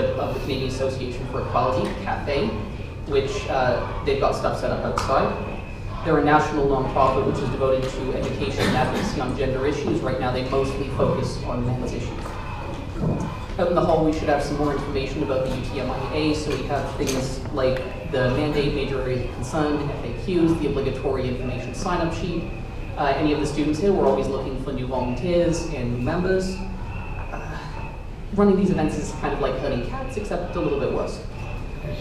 of the Canadian Association for Equality, CAFE, which uh, they've got stuff set up outside. They're a national nonprofit which is devoted to education and advocacy on gender issues. Right now, they mostly focus on men's issues. Out in the hall, we should have some more information about the UTMIA. So we have things like the mandate, major areas of concern, FAQs, the obligatory information sign-up sheet. Uh, any of the students here, we're always looking for new volunteers and new members. Running these events is kind of like herding cats, except a little bit worse.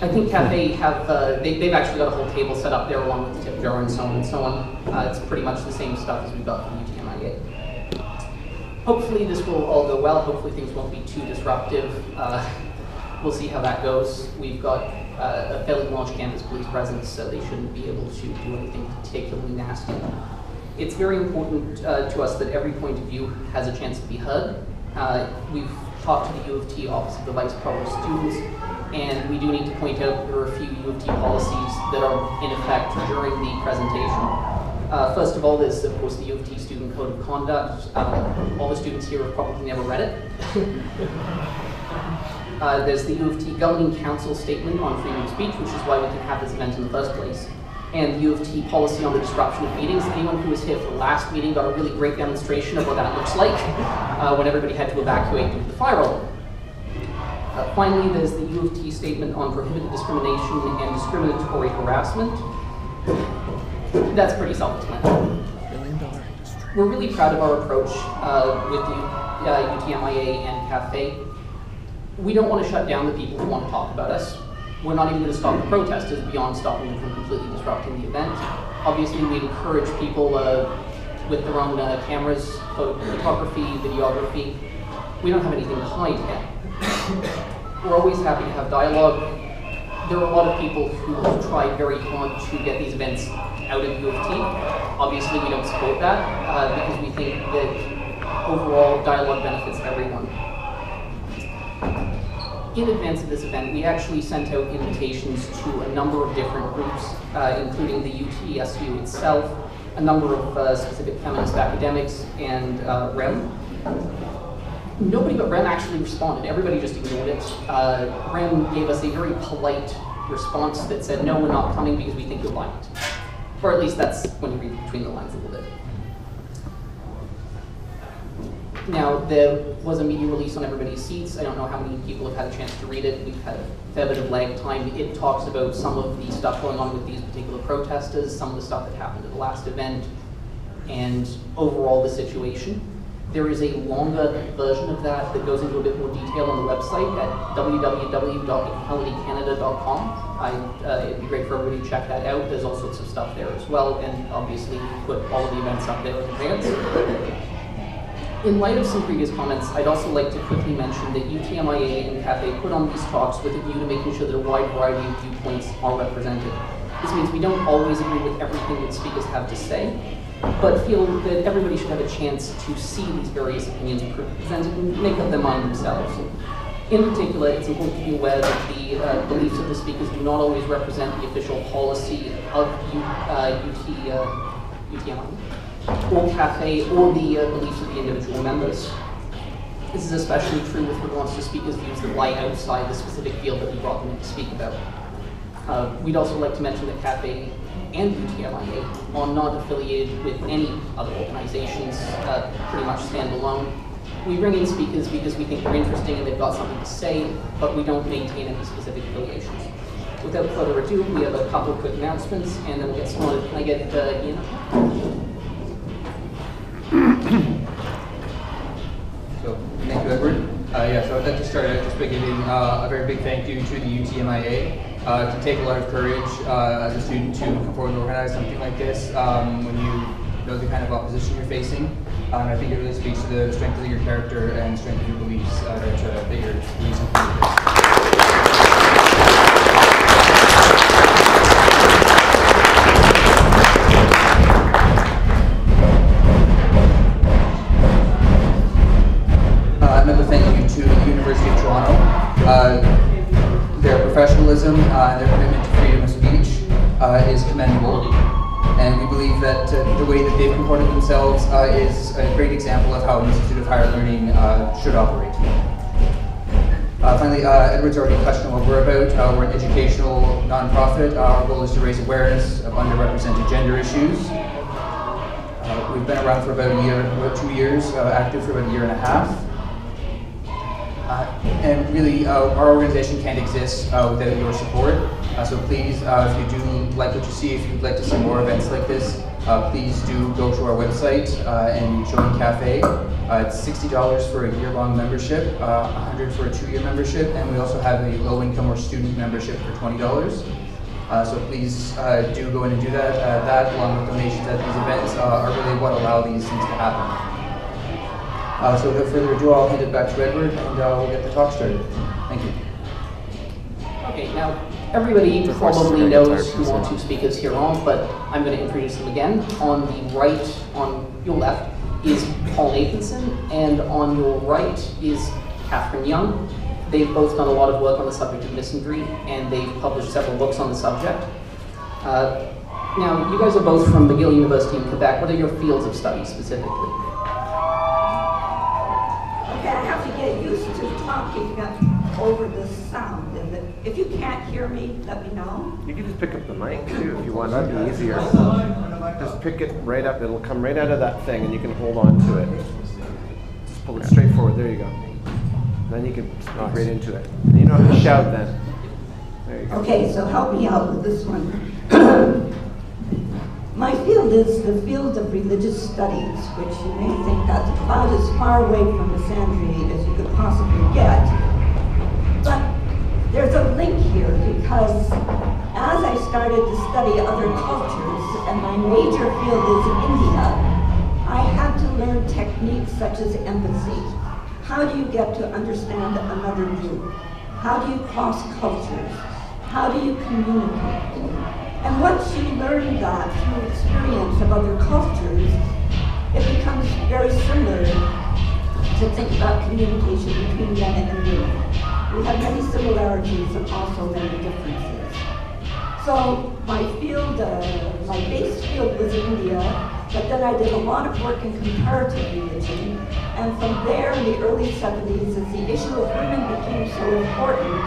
I think Cafe have, uh, they, have actually got a whole table set up there along with the tip jar and so on and so on. Uh, it's pretty much the same stuff as we've got from UTMIA. Hopefully this will all go well. Hopefully things won't be too disruptive. Uh, we'll see how that goes. We've got uh, a fairly large campus police presence, so they shouldn't be able to do anything particularly nasty. It's very important uh, to us that every point of view has a chance to be heard. Uh, we've talked to the U of T Office of the Vice Provost Students, and we do need to point out there are a few U of T policies that are in effect during the presentation. Uh, first of all, there's of course the U of T Student Code of Conduct. Uh, all the students here have probably never read it. uh, there's the U of T Governing Council Statement on Freedom of Speech, which is why we can have this event in the first place. And the U of T policy on the disruption of meetings. Anyone who was here for the last meeting got a really great demonstration of what that looks like uh, when everybody had to evacuate due to the fire alarm. Uh, finally, there's the U of T statement on prohibited discrimination and discriminatory harassment. That's pretty self-explanatory. We're really proud of our approach uh, with the uh, UTMIA and CAFE. We don't want to shut down the people who want to talk about us. We're not even going to stop the protesters beyond stopping them from completely disrupting the event. Obviously, we encourage people uh, with their own uh, cameras, photography, videography. We don't have anything to hide yet. We're always happy to have dialogue. There are a lot of people who have tried very hard to get these events out of U of T. Obviously, we don't support that uh, because we think that overall dialogue benefits everyone. In advance of this event, we actually sent out invitations to a number of different groups, uh, including the UTSU itself, a number of uh, specific feminist academics, and uh, REM nobody but Rem actually responded. Everybody just ignored it. Uh, Rem gave us a very polite response that said, no, we're not coming because we think you're violent. Or at least that's when you read between the lines a little bit. Now, there was a media release on everybody's seats. I don't know how many people have had a chance to read it. We've had a fair bit of lag time. It talks about some of the stuff going on with these particular protesters, some of the stuff that happened at the last event, and overall the situation. There is a longer version of that that goes into a bit more detail on the website at www.equalitycanada.com. uh, it'd be great for everybody to check that out. There's all sorts of stuff there as well, and obviously we put all of the events up there in advance. In light of some previous comments, I'd also like to quickly mention that UTMIA and CAFE put on these talks with a view to making sure that a wide variety of viewpoints are represented. This means we don't always agree with everything that speakers have to say, but feel that everybody should have a chance to see these various opinions presented and make up their mind themselves. In particular, it's important to be aware that the uh, beliefs of the speakers do not always represent the official policy of U, uh, UT, uh, or CAFE, or the uh, beliefs of the individual members. This is especially true with regards to speakers' views that lie outside the specific field that we brought them in to speak about. Uh, we'd also like to mention that CAFE and UTMIA are not affiliated with any other organizations, uh, pretty much stand alone. We bring in speakers because we think they're interesting and they've got something to say, but we don't maintain any specific affiliations. Without further ado, we have a couple of quick announcements, and then we'll get started. Can I get uh, Ian? So, thank you, Edward. Uh, yeah, so I'd like to start out just by giving uh, a very big thank you to the UTMIA uh, to take a lot of courage uh, as a student to come forward and organize something like this um, when you know the kind of opposition you're facing. Um, I think it really speaks to the strength of your character and strength of your beliefs uh, that, uh, that you're uh, about. Uh, we're an educational nonprofit. Our goal is to raise awareness of underrepresented gender issues. Uh, we've been around for about a year, about two years, uh, active for about a year and a half. Uh, and really, uh, our organization can't exist uh, without your support. So please, if you do like what you see, if you'd like to see more events like this, uh, please do go to our website uh, and join Cafe. Uh, it's $60 for a year-long membership, uh, 100 for a two-year membership, and we also have a low-income or student membership for $20. Uh, so please uh, do go in and do that. Uh, that, along with donations at these events, uh, are really what allow these things to happen. So without further ado, I'll hand it back to Edward, and we'll get the talk started. Thank you. Okay, now, everybody The horse is probably knows who our two speakers here are, but I'm going to introduce them again. On the right, on your left, is Paul Nathanson, and on your right is Katherine Young. They've both done a lot of work on the subject of misandry, and they've published several books on the subject. Uh, now, you guys are both from McGill University in Quebec. What are your fields of study specifically? Okay, I have to get used to talking over the sound. And if you can't hear me, let me know. You can just pick up the mic too if you want. That'd be easier. Just pick it right up. It'll come right out of that thing, and you can hold on to it. Just pull it straight forward. There you go. Then you can speak right into it. You don't have to shout then. There you go. Okay, so help me out with this one. My field is the field of religious studies, which you may think that's about as far away from misandry as you could possibly get. There's a link here because as I started to study other cultures, and my major field is India, I had to learn techniques such as empathy. How do you get to understand another group? How do you cross cultures? How do you communicate? And once you learn that through experience of other cultures, it becomes very similar to think about communication between men and women. We have many similarities and also many differences. So my field, uh, my base field was India, but then I did a lot of work in comparative religion. And from there, in the early 70s, as the issue of women became so important,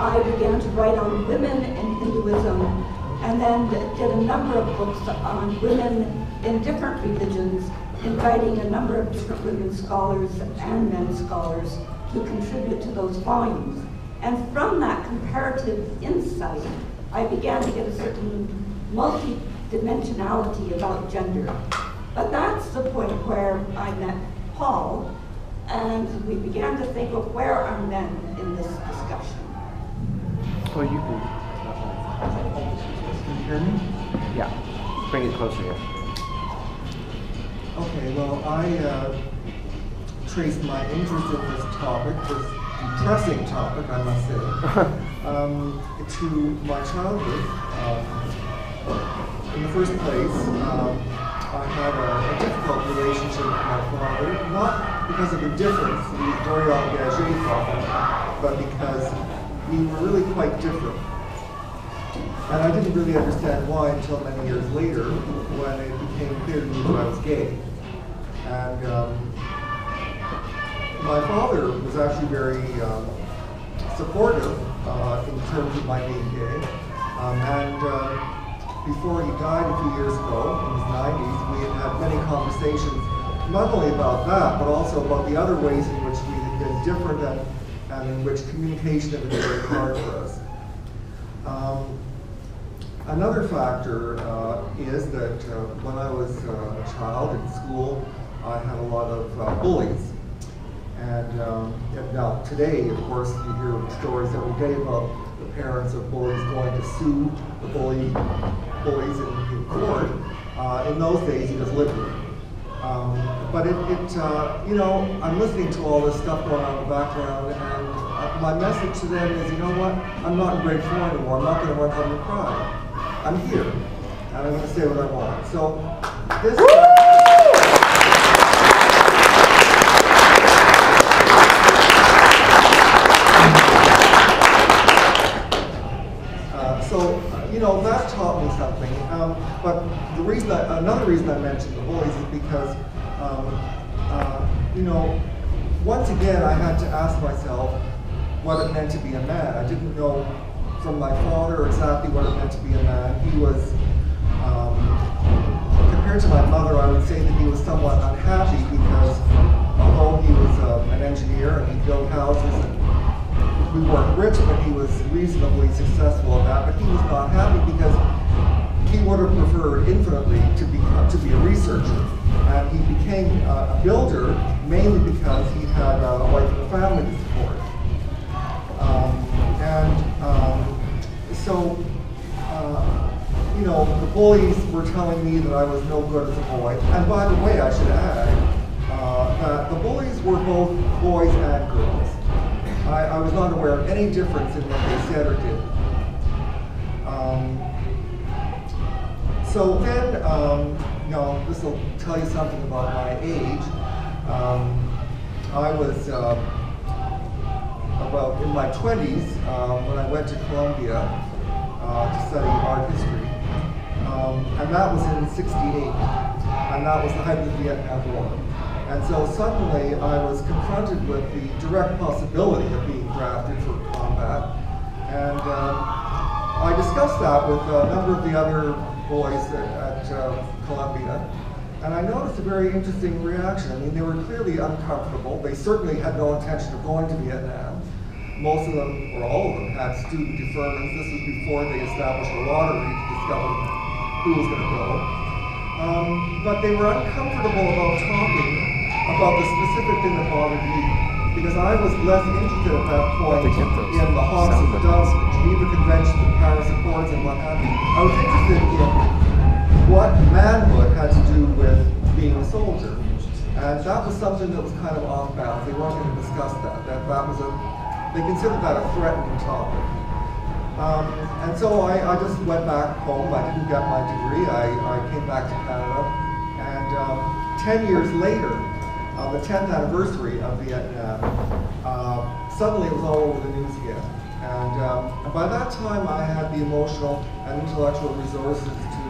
I began to write on women and Hinduism, and then did a number of books on women in different religions, inviting a number of different women scholars and men scholars to contribute to those volumes. And from that comparative insight, I began to get a certain multi-dimensionality about gender. But that's the point where I met Paul, and we began to think of where are men in this discussion. Oh, you can. Can you hear me? Yeah. Bring it closer here. Okay, well, I uh, traced my interest in this topic, this depressing topic, I must say, um, to my childhood. Um, in the first place, um, I had a, a difficult relationship with my father, not because of a difference, the Dorian Gagé father, but because we were really quite different. And I didn't really understand why until many years later when it became clear to me that I was gay. And um, my father was actually very um, supportive uh, in terms of my being gay. Um, and uh, before he died a few years ago, in his 90s, we had had many conversations, not only about that, but also about the other ways in which we had been different and, and in which communication had been very hard for us. Um, Another factor uh, is that uh, when I was uh, a child in school, I had a lot of uh, bullies. And, um, now today, of course, you hear stories every day about the parents of bullies going to sue the bully, bullies in, in court. Uh, in those days, you just lived with. Um, but it, it uh, you know, I'm listening to all this stuff going on in the background, and uh, my message to them is, you know what? I'm not in grade four anymore. I'm not going to run home and cry. I'm here, and I'm going to say what I want. So this. Taught me something. Um, but the reason, I, another reason I mentioned the boys is because, um, uh, you know, once again I had to ask myself, what it meant to be a man. I didn't know from my father exactly what it meant to be a man. He was, um, compared to my mother, I would say that he was somewhat unhappy because although he was um, an engineer and he built houses and we weren't rich, but he was reasonably successful at that. But he was not happy because he would have preferred infinitely to be to be a researcher, and he became uh, a builder mainly because he had uh, a wife and a family to support. Um, and um, so, uh, you know, the bullies were telling me that I was no good as a boy. And by the way, I should add uh, that the bullies were both boys and girls. I, I was not aware of any difference in what they said or did. Um, so then, um, you know, this will tell you something about my age. Um, I was uh, about in my 20s um, when I went to Columbia uh, to study art history. Um, and that was in 68. And that was the height of the Vietnam War. And so suddenly I was confronted with the direct possibility of being drafted for combat. And um, I discussed that with a number of the other boys at, at uh, Columbia. And I noticed a very interesting reaction. I mean, they were clearly uncomfortable. They certainly had no intention of going to Vietnam. Most of them, or all of them, had student deferments. This was before they established a lottery to discover who was going to go. Um, but they were uncomfortable about talking about the specific thing that bothered me. Because I was less interested at that point To get those in the Hawks and the Doves, the Geneva Convention, the Paris Accords, and what have you. I was interested in what manhood had to do with being a soldier. And that was something that was kind of off bounds. They weren't going to discuss that. That, that was a, they considered that a threatening topic. Um, and so I, I just went back home. I didn't get my degree. I, I came back to Canada. And um, 10 years later, on the 10th anniversary of Vietnam, uh, suddenly it was all over the news again. And, um, and by that time, I had the emotional and intellectual resources to,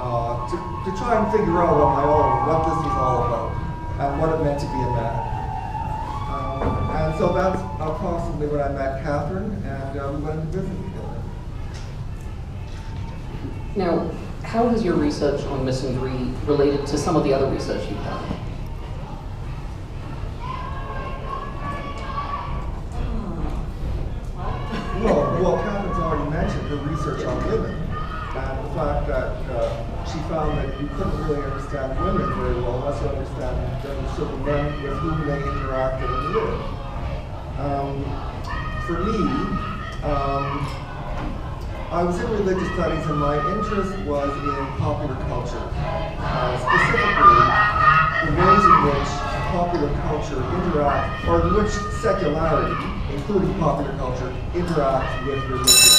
uh, to, to try and figure out on my own what this was all about and what it meant to be a man. Um, and so that's approximately when I met Katherine, and uh, we went to visit together. Now, how has your research on misandry related to some of the other research you've done? Well, well, Katherine's already mentioned her research on women, and the fact that uh, she couldn't really understand women very well unless you understand understood the men with whom they interacted and lived. Um, for me, um, I was in religious studies and my interest was in popular culture, uh, specifically the ways in which popular culture interacts, or in which secularity, including popular culture, interacts with religion.